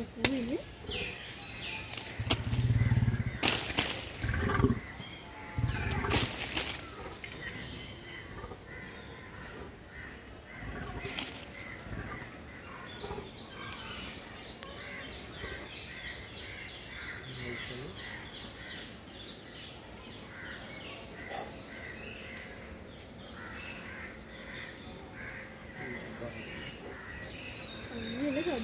Вы?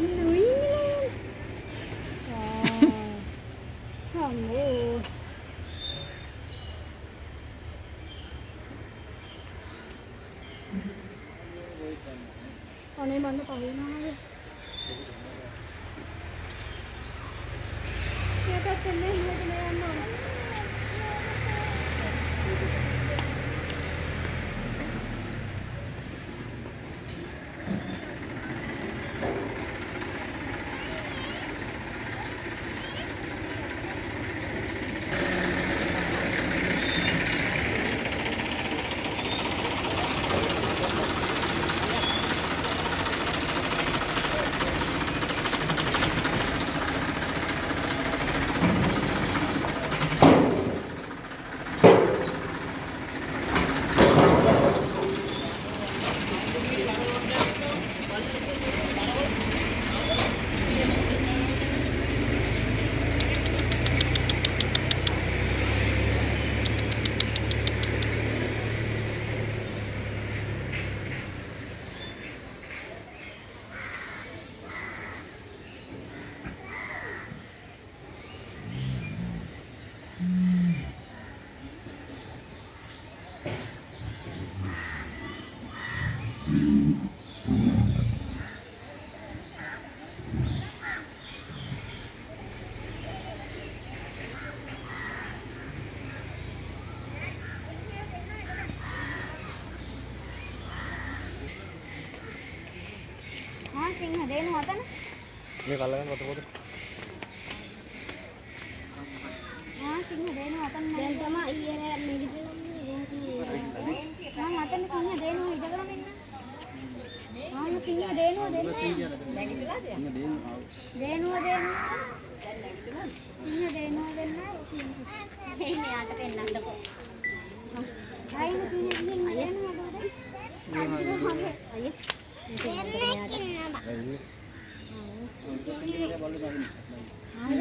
นุ้ยช่องโตอนนี้มันก็ต่อเลยนะเนี่ยถ้าเป็นเล่นมัจะไม่อันน මේ කල්ලගෙන කොට කොට ආ සිංහ දෙනු අතන. දැන් තමයි ඊයේ මිලිදෙන්නේ. ආ අතන සිංහ දෙනු ඉඳගෙන ඉන්න. ආ සිංහ දෙනු දෙන්න. දේනුව දෙන්න. සිංහ දේනුව දෙන්න. එන්නේ යාට පෙන්නන්නකෝ. අයින සිංහ සිංහ දේනුව දෙන්න. අයියේ. Hai,